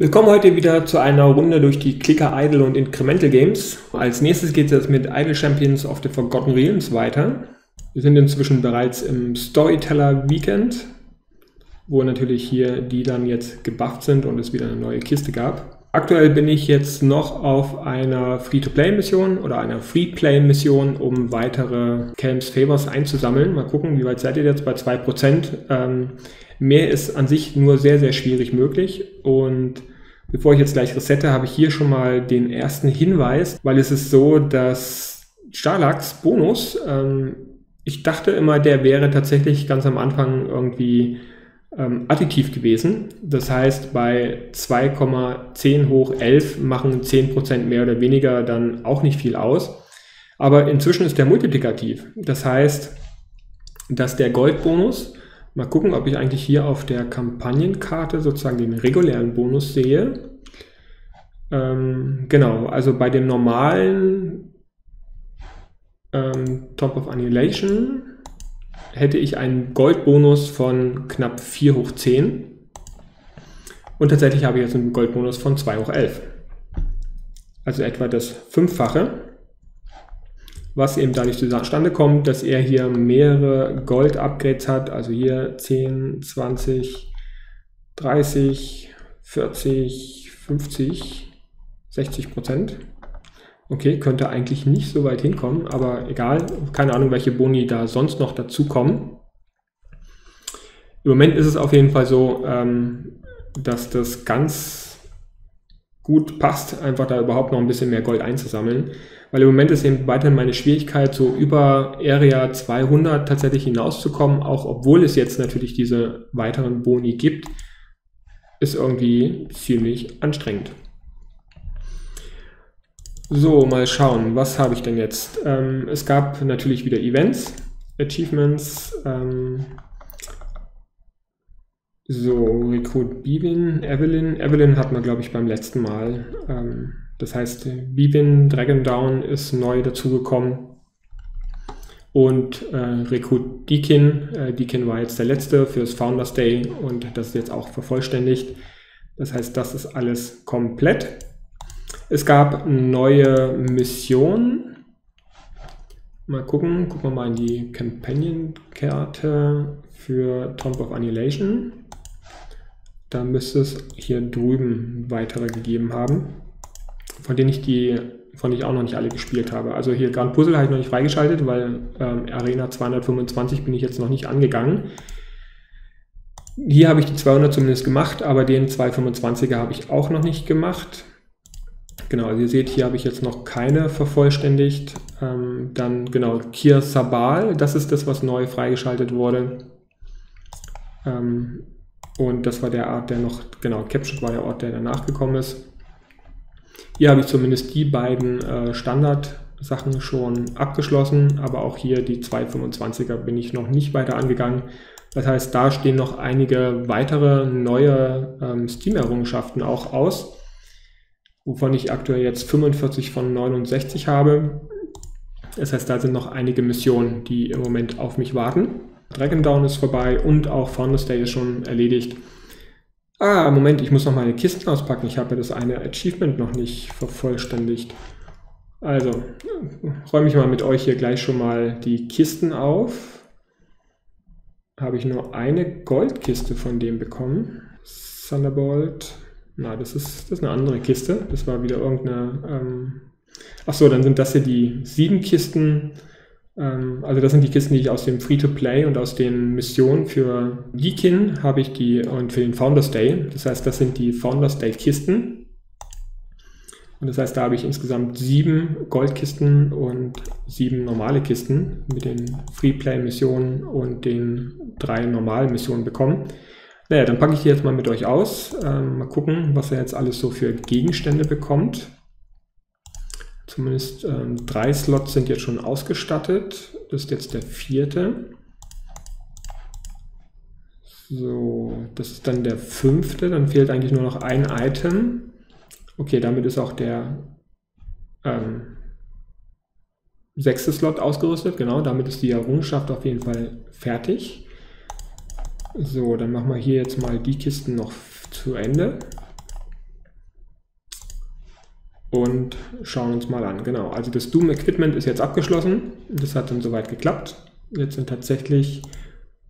Willkommen heute wieder zu einer Runde durch die Clicker Idle und Incremental Games. Als nächstes geht es mit Idle Champions of the Forgotten Realms weiter. Wir sind inzwischen bereits im Storyteller Weekend, wo natürlich hier die dann jetzt gebufft sind und es wieder eine neue Kiste gab. Aktuell bin ich jetzt noch auf einer Free-to-Play-Mission oder einer Free-Play-Mission, um weitere Camps Favors einzusammeln. Mal gucken, wie weit seid ihr jetzt bei 2%. Ähm, mehr ist an sich nur sehr, sehr schwierig möglich und Bevor ich jetzt gleich resette, habe ich hier schon mal den ersten Hinweis, weil es ist so, dass Starlax Bonus, ähm, ich dachte immer, der wäre tatsächlich ganz am Anfang irgendwie ähm, additiv gewesen. Das heißt, bei 2,10 hoch 11 machen 10% mehr oder weniger dann auch nicht viel aus. Aber inzwischen ist der multiplikativ. Das heißt, dass der Goldbonus Mal gucken, ob ich eigentlich hier auf der Kampagnenkarte sozusagen den regulären Bonus sehe. Ähm, genau, also bei dem normalen ähm, Top of Annihilation hätte ich einen Goldbonus von knapp 4 hoch 10. Und tatsächlich habe ich jetzt einen Goldbonus von 2 hoch 11. Also etwa das Fünffache was eben dadurch zustande kommt, dass er hier mehrere Gold-Upgrades hat, also hier 10, 20, 30, 40, 50, 60 Prozent. Okay, könnte eigentlich nicht so weit hinkommen, aber egal, keine Ahnung, welche Boni da sonst noch dazukommen. Im Moment ist es auf jeden Fall so, ähm, dass das ganz gut passt, einfach da überhaupt noch ein bisschen mehr Gold einzusammeln weil im Moment ist eben weiterhin meine Schwierigkeit, so über Area 200 tatsächlich hinauszukommen, auch obwohl es jetzt natürlich diese weiteren Boni gibt, ist irgendwie ziemlich anstrengend. So, mal schauen, was habe ich denn jetzt? Ähm, es gab natürlich wieder Events, Achievements, ähm, so, Recruit Bivin, Evelyn. Evelyn hat man, glaube ich, beim letzten Mal ähm, das heißt, Bibin Dragon Down ist neu dazugekommen. Und äh, Rekrut Deakin. Äh, Deakin war jetzt der letzte für das Founders Day und das ist jetzt auch vervollständigt. Das heißt, das ist alles komplett. Es gab neue Missionen. Mal gucken, gucken wir mal in die Companion-Karte für Tomb of Annihilation. Da müsste es hier drüben weitere gegeben haben von denen ich die, von denen ich auch noch nicht alle gespielt habe. Also hier Grand Puzzle habe ich noch nicht freigeschaltet, weil ähm, Arena 225 bin ich jetzt noch nicht angegangen. Hier habe ich die 200 zumindest gemacht, aber den 225er habe ich auch noch nicht gemacht. Genau, also ihr seht, hier habe ich jetzt noch keine vervollständigt. Ähm, dann genau, Kir Sabal, das ist das, was neu freigeschaltet wurde. Ähm, und das war der Ort, der noch, genau, Captured war der Ort, der danach gekommen ist. Hier habe ich zumindest die beiden äh, Standard-Sachen schon abgeschlossen, aber auch hier die 225er bin ich noch nicht weiter angegangen. Das heißt, da stehen noch einige weitere neue ähm, Steam-Errungenschaften auch aus, wovon ich aktuell jetzt 45 von 69 habe. Das heißt, da sind noch einige Missionen, die im Moment auf mich warten. Dragon Down ist vorbei und auch Founders Day ist schon erledigt. Ah, Moment, ich muss noch meine Kisten auspacken. Ich habe ja das eine Achievement noch nicht vervollständigt. Also, räume ich mal mit euch hier gleich schon mal die Kisten auf. Habe ich nur eine Goldkiste von dem bekommen. Thunderbolt. Na, das ist, das ist eine andere Kiste. Das war wieder irgendeine... Ähm Achso, dann sind das hier die sieben Kisten also das sind die Kisten, die ich aus dem Free-to-Play und aus den Missionen für Geekin habe ich die und für den Founders Day. Das heißt, das sind die Founders Day Kisten. Und das heißt, da habe ich insgesamt sieben Goldkisten und sieben normale Kisten mit den Free-Play-Missionen und den drei normalen Missionen bekommen. Naja, dann packe ich die jetzt mal mit euch aus. Ähm, mal gucken, was er jetzt alles so für Gegenstände bekommt. Zumindest ähm, drei Slots sind jetzt schon ausgestattet. Das ist jetzt der vierte. So, das ist dann der fünfte. Dann fehlt eigentlich nur noch ein Item. Okay, damit ist auch der ähm, sechste Slot ausgerüstet. Genau, damit ist die Errungenschaft auf jeden Fall fertig. So, dann machen wir hier jetzt mal die Kisten noch zu Ende. Und schauen uns mal an. Genau, also das Doom Equipment ist jetzt abgeschlossen. Das hat dann soweit geklappt. Jetzt sind tatsächlich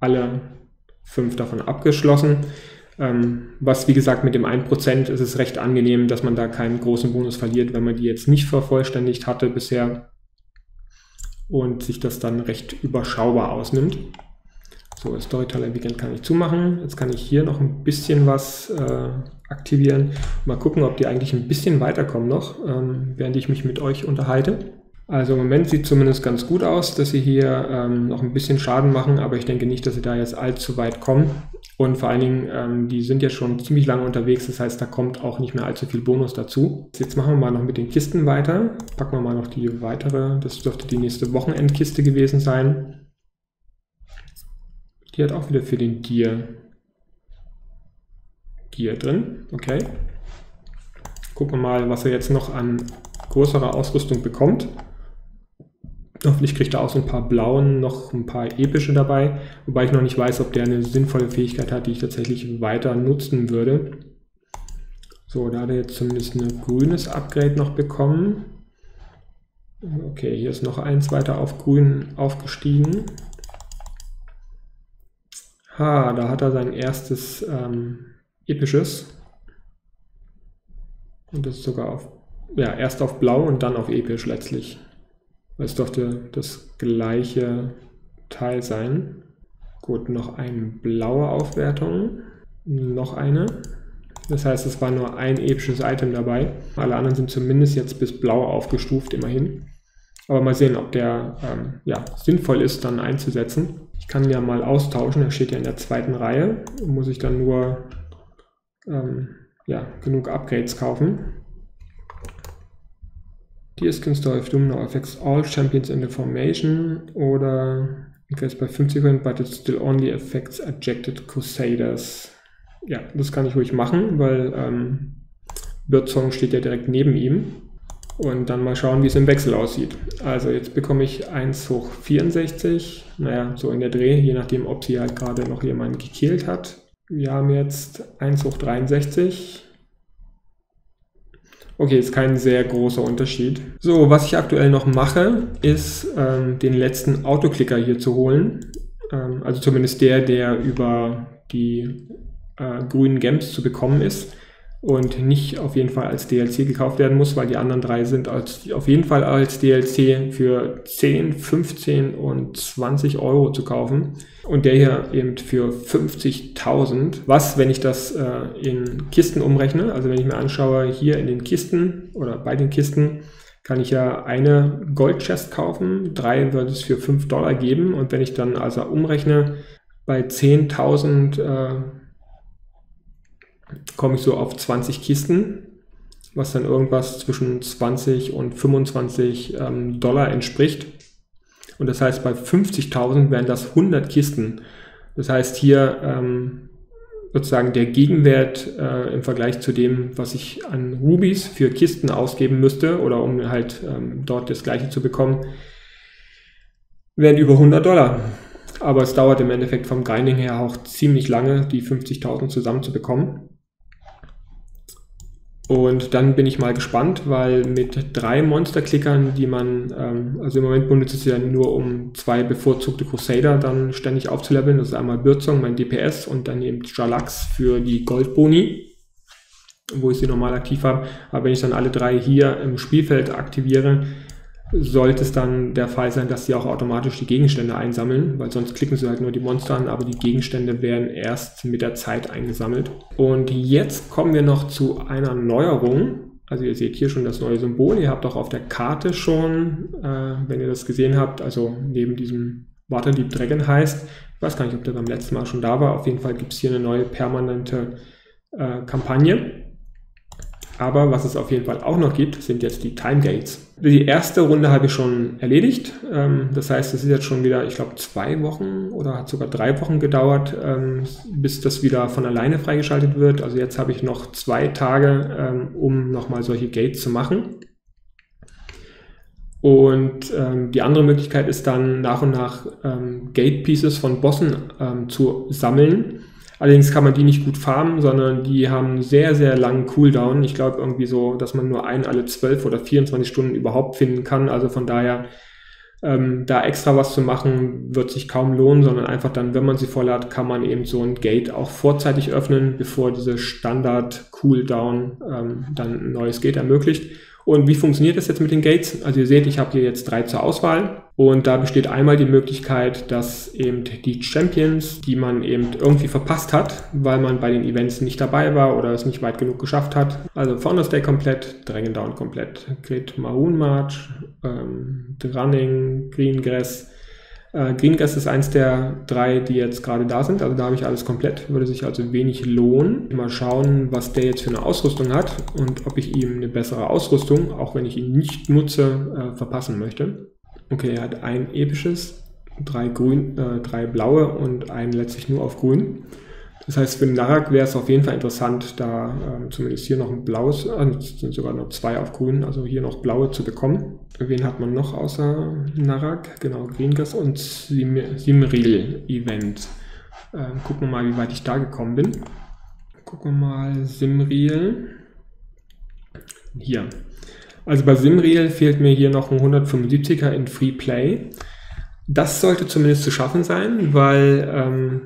alle fünf davon abgeschlossen. Ähm, was wie gesagt mit dem 1% ist es recht angenehm, dass man da keinen großen Bonus verliert, wenn man die jetzt nicht vervollständigt hatte bisher und sich das dann recht überschaubar ausnimmt. So, Storyteller Weekend kann ich zumachen. Jetzt kann ich hier noch ein bisschen was äh, aktivieren. Mal gucken, ob die eigentlich ein bisschen weiterkommen noch, ähm, während ich mich mit euch unterhalte. Also im Moment sieht zumindest ganz gut aus, dass sie hier ähm, noch ein bisschen Schaden machen, aber ich denke nicht, dass sie da jetzt allzu weit kommen. Und vor allen Dingen, ähm, die sind ja schon ziemlich lange unterwegs, das heißt, da kommt auch nicht mehr allzu viel Bonus dazu. Jetzt machen wir mal noch mit den Kisten weiter. Packen wir mal noch die weitere, das dürfte die nächste Wochenendkiste gewesen sein. Die hat auch wieder für den Gear Gear drin. Okay. Gucken wir mal, was er jetzt noch an größerer Ausrüstung bekommt. Hoffentlich kriegt er auch so ein paar blauen, noch ein paar epische dabei, wobei ich noch nicht weiß, ob der eine sinnvolle Fähigkeit hat, die ich tatsächlich weiter nutzen würde. So, da hat er jetzt zumindest ein grünes Upgrade noch bekommen. Okay, hier ist noch eins weiter auf grün aufgestiegen. Ha, da hat er sein erstes ähm, episches. Und das ist sogar auf, ja, erst auf blau und dann auf episch letztlich. Das dürfte das gleiche Teil sein. Gut, noch eine blaue Aufwertung. Noch eine. Das heißt, es war nur ein episches Item dabei. Alle anderen sind zumindest jetzt bis blau aufgestuft, immerhin. Aber mal sehen, ob der ähm, ja, sinnvoll ist, dann einzusetzen. Ich kann ja mal austauschen. Er steht ja in der zweiten Reihe. Muss ich dann nur ähm, ja, genug Upgrades kaufen. Die Skin Store if Doom now affects all champions in the formation oder increased by 50% but it still only affects ejected Crusaders. Ja, das kann ich ruhig machen, weil ähm, Birdsong steht ja direkt neben ihm. Und dann mal schauen, wie es im Wechsel aussieht. Also jetzt bekomme ich 1 hoch 64, naja, so in der Dreh, je nachdem, ob sie halt gerade noch jemanden gekillt hat. Wir haben jetzt 1 hoch 63, Okay, ist kein sehr großer Unterschied. So, was ich aktuell noch mache, ist ähm, den letzten Autoclicker hier zu holen. Ähm, also zumindest der, der über die äh, grünen Gems zu bekommen ist und nicht auf jeden Fall als DLC gekauft werden muss, weil die anderen drei sind als, auf jeden Fall als DLC für 10, 15 und 20 Euro zu kaufen. Und der hier eben für 50.000. Was, wenn ich das äh, in Kisten umrechne, also wenn ich mir anschaue, hier in den Kisten oder bei den Kisten, kann ich ja eine Gold-Chest kaufen, drei würde es für 5 Dollar geben und wenn ich dann also umrechne, bei 10.000 äh, komme ich so auf 20 Kisten, was dann irgendwas zwischen 20 und 25 ähm, Dollar entspricht. Und das heißt, bei 50.000 wären das 100 Kisten. Das heißt, hier ähm, sozusagen der Gegenwert äh, im Vergleich zu dem, was ich an Rubies für Kisten ausgeben müsste oder um halt ähm, dort das gleiche zu bekommen, wären über 100 Dollar. Aber es dauert im Endeffekt vom Grinding her auch ziemlich lange, die 50.000 zusammenzubekommen. Und dann bin ich mal gespannt, weil mit drei Monsterklickern, die man, ähm, also im Moment benutzt es ja nur um zwei bevorzugte Crusader dann ständig aufzuleveln. Das ist einmal Bürzung, mein DPS und dann eben Jalax für die Goldboni, wo ich sie normal aktiv habe. Aber wenn ich dann alle drei hier im Spielfeld aktiviere, sollte es dann der Fall sein, dass sie auch automatisch die Gegenstände einsammeln, weil sonst klicken sie halt nur die Monster an, aber die Gegenstände werden erst mit der Zeit eingesammelt. Und jetzt kommen wir noch zu einer Neuerung. Also ihr seht hier schon das neue Symbol. Ihr habt auch auf der Karte schon, äh, wenn ihr das gesehen habt, also neben diesem Waterdeep Dragon heißt, ich weiß gar nicht, ob der beim letzten Mal schon da war, auf jeden Fall gibt es hier eine neue permanente äh, Kampagne. Aber was es auf jeden Fall auch noch gibt, sind jetzt die Time Gates. Die erste Runde habe ich schon erledigt. Ähm, das heißt, es ist jetzt schon wieder, ich glaube, zwei Wochen oder hat sogar drei Wochen gedauert, ähm, bis das wieder von alleine freigeschaltet wird. Also jetzt habe ich noch zwei Tage, ähm, um nochmal solche Gates zu machen. Und ähm, die andere Möglichkeit ist dann nach und nach ähm, Gate Pieces von Bossen ähm, zu sammeln Allerdings kann man die nicht gut farmen, sondern die haben sehr, sehr langen Cooldown. Ich glaube irgendwie so, dass man nur einen alle 12 oder 24 Stunden überhaupt finden kann. Also von daher, ähm, da extra was zu machen, wird sich kaum lohnen, sondern einfach dann, wenn man sie voll hat, kann man eben so ein Gate auch vorzeitig öffnen, bevor diese Standard-Cooldown ähm, dann ein neues Gate ermöglicht. Und wie funktioniert das jetzt mit den Gates? Also ihr seht, ich habe hier jetzt drei zur Auswahl. Und da besteht einmal die Möglichkeit, dass eben die Champions, die man eben irgendwie verpasst hat, weil man bei den Events nicht dabei war oder es nicht weit genug geschafft hat, also Founders Day komplett, Dragon Down komplett, Great Maroon March, ähm, Running, Greengrass, äh, Greengrass ist eins der drei, die jetzt gerade da sind. Also da habe ich alles komplett. Würde sich also wenig lohnen. Mal schauen, was der jetzt für eine Ausrüstung hat und ob ich ihm eine bessere Ausrüstung, auch wenn ich ihn nicht nutze, äh, verpassen möchte. Okay, er hat ein episches, drei, grün, äh, drei blaue und einen letztlich nur auf grün. Das heißt, für den Narak wäre es auf jeden Fall interessant, da äh, zumindest hier noch ein blaues, äh, sind sogar noch zwei auf grün, also hier noch blaue zu bekommen. Wen hat man noch außer Narak? Genau, Greengas und Sim Simril Event. Ähm, gucken wir mal, wie weit ich da gekommen bin. Gucken wir mal, Simril. Hier. Also bei Simril fehlt mir hier noch ein 175er in Free Play. Das sollte zumindest zu schaffen sein, weil ähm,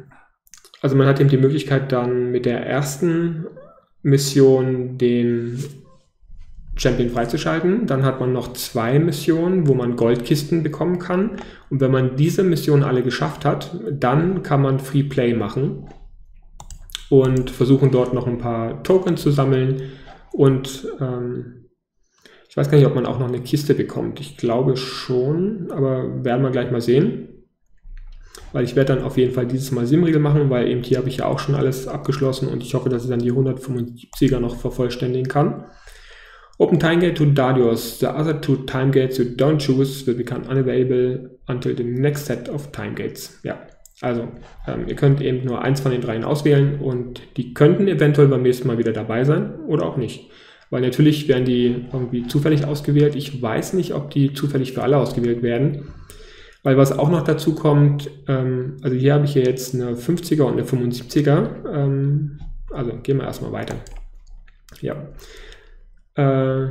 also man hat eben die Möglichkeit dann mit der ersten Mission den Champion freizuschalten. Dann hat man noch zwei Missionen, wo man Goldkisten bekommen kann. Und wenn man diese Missionen alle geschafft hat, dann kann man Free Play machen und versuchen dort noch ein paar Tokens zu sammeln. Und ähm, ich weiß gar nicht, ob man auch noch eine Kiste bekommt. Ich glaube schon, aber werden wir gleich mal sehen weil ich werde dann auf jeden Fall dieses Mal Simriegel machen, weil eben hier habe ich ja auch schon alles abgeschlossen und ich hoffe, dass ich dann die 175er noch vervollständigen kann. Open time gate to Dadios. The other two time gates you don't choose will become unavailable until the next set of time gates. Ja, also ähm, ihr könnt eben nur eins von den dreien auswählen und die könnten eventuell beim nächsten Mal wieder dabei sein oder auch nicht. Weil natürlich werden die irgendwie zufällig ausgewählt. Ich weiß nicht, ob die zufällig für alle ausgewählt werden. Weil was auch noch dazu kommt, ähm, also hier habe ich hier jetzt eine 50er und eine 75er. Ähm, also gehen wir erstmal weiter. Ja. Äh,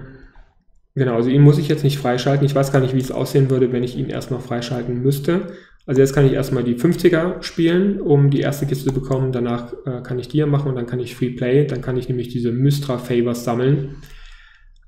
genau, also ihn muss ich jetzt nicht freischalten. Ich weiß gar nicht, wie es aussehen würde, wenn ich ihn erst noch freischalten müsste. Also jetzt kann ich erstmal die 50er spielen, um die erste Kiste zu bekommen. Danach äh, kann ich die hier machen und dann kann ich Free Play. Dann kann ich nämlich diese Mystra Favors sammeln.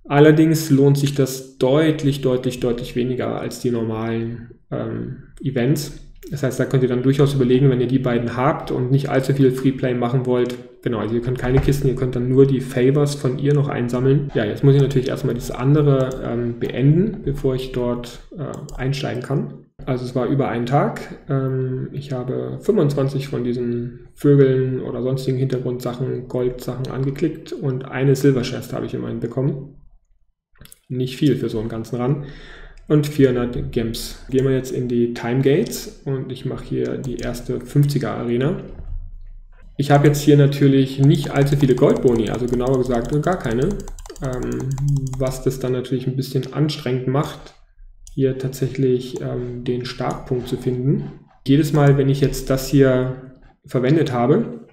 Allerdings lohnt sich das deutlich, deutlich, deutlich weniger als die normalen ähm, Events. Das heißt, da könnt ihr dann durchaus überlegen, wenn ihr die beiden habt und nicht allzu viel Freeplay machen wollt. Genau, also ihr könnt keine Kisten, ihr könnt dann nur die Favors von ihr noch einsammeln. Ja, jetzt muss ich natürlich erstmal das andere ähm, beenden, bevor ich dort äh, einsteigen kann. Also es war über einen Tag. Ähm, ich habe 25 von diesen Vögeln oder sonstigen Hintergrundsachen, Goldsachen angeklickt und eine Silver Chest habe ich immerhin bekommen. Nicht viel für so einen ganzen Run. Und 400 Gems. Gehen wir jetzt in die Time Gates und ich mache hier die erste 50er Arena. Ich habe jetzt hier natürlich nicht allzu viele Goldboni, also genauer gesagt gar keine. Ähm, was das dann natürlich ein bisschen anstrengend macht, hier tatsächlich ähm, den Startpunkt zu finden. Jedes Mal, wenn ich jetzt das hier verwendet habe,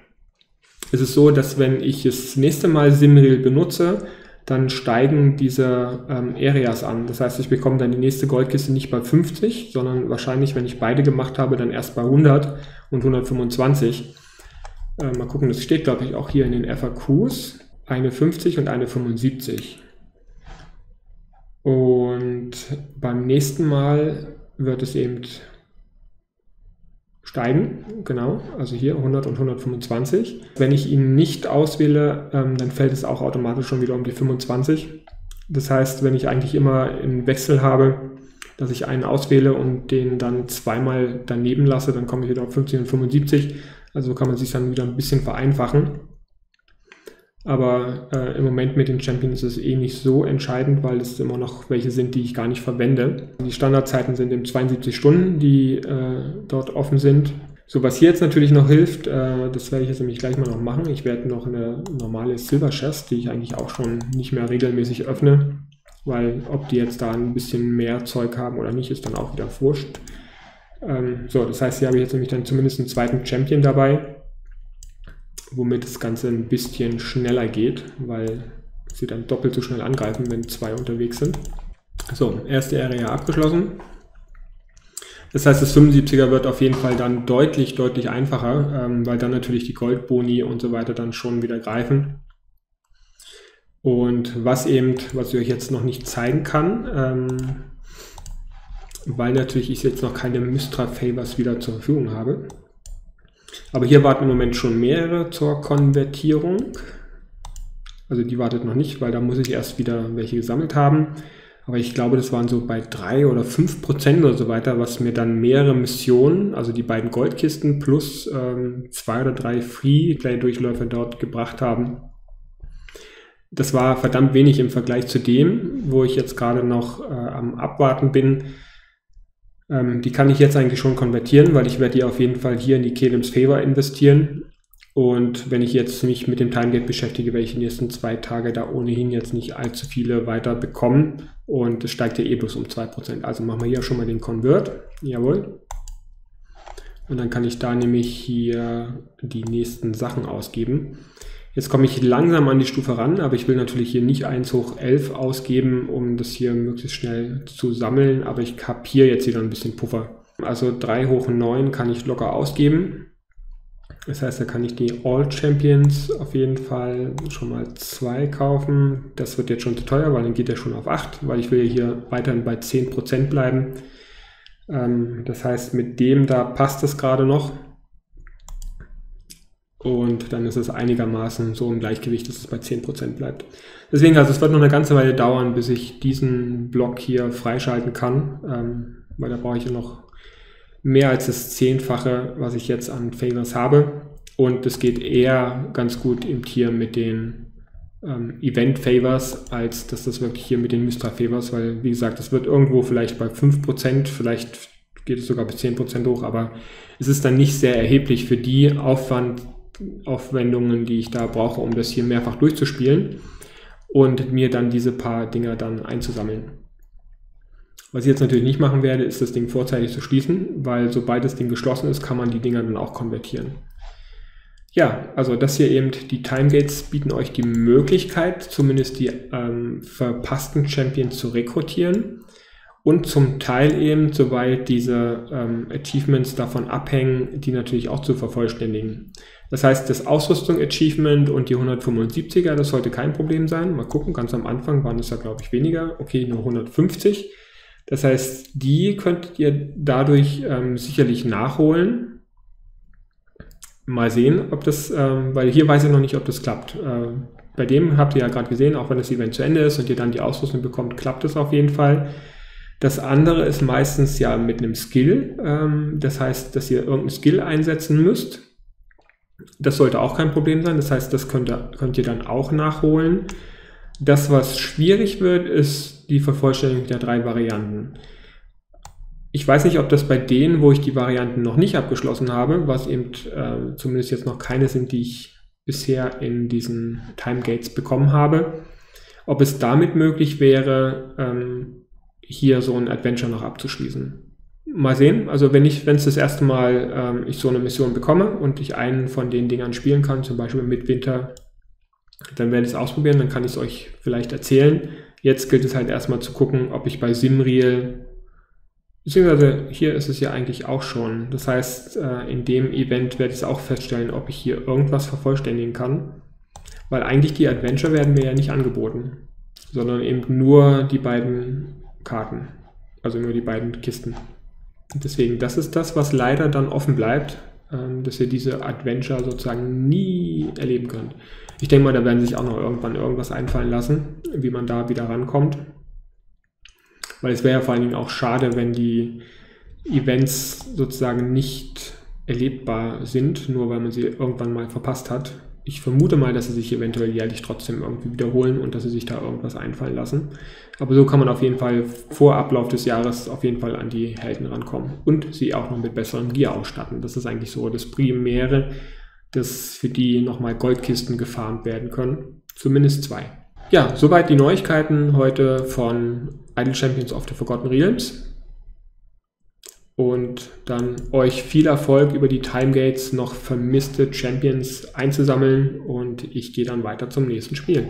ist es so, dass wenn ich das nächste Mal Simril benutze, dann steigen diese ähm, Areas an. Das heißt, ich bekomme dann die nächste Goldkiste nicht bei 50, sondern wahrscheinlich, wenn ich beide gemacht habe, dann erst bei 100 und 125. Äh, mal gucken, das steht, glaube ich, auch hier in den FAQs. Eine 50 und eine 75. Und beim nächsten Mal wird es eben steigen, genau, also hier 100 und 125. Wenn ich ihn nicht auswähle, ähm, dann fällt es auch automatisch schon wieder um die 25. Das heißt, wenn ich eigentlich immer einen Wechsel habe, dass ich einen auswähle und den dann zweimal daneben lasse, dann komme ich wieder auf 50 und 75. Also kann man sich dann wieder ein bisschen vereinfachen. Aber äh, im Moment mit den Champions ist es eh nicht so entscheidend, weil es immer noch welche sind, die ich gar nicht verwende. Die Standardzeiten sind eben 72 Stunden, die äh, dort offen sind. So, was hier jetzt natürlich noch hilft, äh, das werde ich jetzt nämlich gleich mal noch machen. Ich werde noch eine normale Silver Chest, die ich eigentlich auch schon nicht mehr regelmäßig öffne, weil ob die jetzt da ein bisschen mehr Zeug haben oder nicht, ist dann auch wieder wurscht. Ähm, so, das heißt, hier habe ich jetzt nämlich dann zumindest einen zweiten Champion dabei womit das Ganze ein bisschen schneller geht, weil sie dann doppelt so schnell angreifen, wenn zwei unterwegs sind. So, erste Area abgeschlossen. Das heißt, das 75er wird auf jeden Fall dann deutlich, deutlich einfacher, ähm, weil dann natürlich die Goldboni und so weiter dann schon wieder greifen. Und was eben, was ich euch jetzt noch nicht zeigen kann, ähm, weil natürlich ich jetzt noch keine Mystra Favors wieder zur Verfügung habe. Aber hier warten im Moment schon mehrere zur Konvertierung. Also die wartet noch nicht, weil da muss ich erst wieder welche gesammelt haben. Aber ich glaube, das waren so bei drei oder fünf Prozent oder so weiter, was mir dann mehrere Missionen, also die beiden Goldkisten plus ähm, zwei oder drei Free-Play-Durchläufe dort gebracht haben. Das war verdammt wenig im Vergleich zu dem, wo ich jetzt gerade noch äh, am Abwarten bin. Ähm, die kann ich jetzt eigentlich schon konvertieren, weil ich werde die auf jeden Fall hier in die Kelems Favor investieren. Und wenn ich jetzt mich mit dem Timegate beschäftige, werde ich den nächsten zwei Tagen da ohnehin jetzt nicht allzu viele weiter bekommen. Und es steigt ja eh bloß um 2%. Also machen wir hier schon mal den Convert. Jawohl. Und dann kann ich da nämlich hier die nächsten Sachen ausgeben. Jetzt komme ich langsam an die Stufe ran, aber ich will natürlich hier nicht 1 hoch 11 ausgeben, um das hier möglichst schnell zu sammeln. Aber ich habe hier jetzt wieder ein bisschen Puffer. Also 3 hoch 9 kann ich locker ausgeben. Das heißt, da kann ich die All Champions auf jeden Fall schon mal zwei kaufen. Das wird jetzt schon zu teuer, weil dann geht er schon auf 8, weil ich will hier weiterhin bei 10% bleiben. Ähm, das heißt, mit dem da passt es gerade noch. Und dann ist es einigermaßen so im Gleichgewicht, dass es bei 10% bleibt. Deswegen, also es wird noch eine ganze Weile dauern, bis ich diesen Block hier freischalten kann, ähm, weil da brauche ich ja noch mehr als das Zehnfache, was ich jetzt an Favors habe. Und es geht eher ganz gut im Tier mit den ähm, Event Favors, als dass das wirklich hier mit den Mystra Favors, weil wie gesagt, es wird irgendwo vielleicht bei 5%, vielleicht geht es sogar bis 10% hoch, aber es ist dann nicht sehr erheblich für die Aufwand, Aufwendungen, die ich da brauche, um das hier mehrfach durchzuspielen und mir dann diese paar Dinger dann einzusammeln. Was ich jetzt natürlich nicht machen werde, ist das Ding vorzeitig zu schließen, weil sobald das Ding geschlossen ist, kann man die Dinger dann auch konvertieren. Ja, also das hier eben, die Timegates bieten euch die Möglichkeit, zumindest die ähm, verpassten Champions zu rekrutieren und zum Teil eben, soweit diese ähm, Achievements davon abhängen, die natürlich auch zu vervollständigen. Das heißt, das Ausrüstung-Achievement und die 175er, das sollte kein Problem sein. Mal gucken, ganz am Anfang waren es ja, glaube ich, weniger. Okay, nur 150. Das heißt, die könntet ihr dadurch ähm, sicherlich nachholen. Mal sehen, ob das, ähm, weil hier weiß ich noch nicht, ob das klappt. Äh, bei dem habt ihr ja gerade gesehen, auch wenn das Event zu Ende ist und ihr dann die Ausrüstung bekommt, klappt es auf jeden Fall. Das andere ist meistens ja mit einem Skill. Ähm, das heißt, dass ihr irgendeinen Skill einsetzen müsst. Das sollte auch kein Problem sein. Das heißt, das könnt ihr, könnt ihr dann auch nachholen. Das, was schwierig wird, ist die Vervollständigung der drei Varianten. Ich weiß nicht, ob das bei denen, wo ich die Varianten noch nicht abgeschlossen habe, was eben äh, zumindest jetzt noch keine sind, die ich bisher in diesen Timegates bekommen habe, ob es damit möglich wäre, ähm, hier so ein Adventure noch abzuschließen. Mal sehen. Also wenn ich, wenn es das erste Mal ähm, ich so eine Mission bekomme und ich einen von den Dingern spielen kann, zum Beispiel mit Winter dann werde ich es ausprobieren, dann kann ich es euch vielleicht erzählen. Jetzt gilt es halt erstmal zu gucken, ob ich bei Simreal, beziehungsweise hier ist es ja eigentlich auch schon. Das heißt, äh, in dem Event werde ich es auch feststellen, ob ich hier irgendwas vervollständigen kann. Weil eigentlich die Adventure werden mir ja nicht angeboten, sondern eben nur die beiden Karten. Also nur die beiden Kisten. Deswegen, das ist das, was leider dann offen bleibt, ähm, dass ihr diese Adventure sozusagen nie erleben könnt. Ich denke mal, da werden sich auch noch irgendwann irgendwas einfallen lassen, wie man da wieder rankommt. Weil es wäre ja vor allen Dingen auch schade, wenn die Events sozusagen nicht erlebbar sind, nur weil man sie irgendwann mal verpasst hat. Ich vermute mal, dass sie sich eventuell jährlich trotzdem irgendwie wiederholen und dass sie sich da irgendwas einfallen lassen. Aber so kann man auf jeden Fall vor Ablauf des Jahres auf jeden Fall an die Helden rankommen und sie auch noch mit besserem Gear ausstatten. Das ist eigentlich so das Primäre, dass für die nochmal Goldkisten gefarmt werden können. Zumindest zwei. Ja, soweit die Neuigkeiten heute von Idle Champions of the Forgotten Realms. Und dann euch viel Erfolg über die Timegates noch vermisste Champions einzusammeln und ich gehe dann weiter zum nächsten Spiel.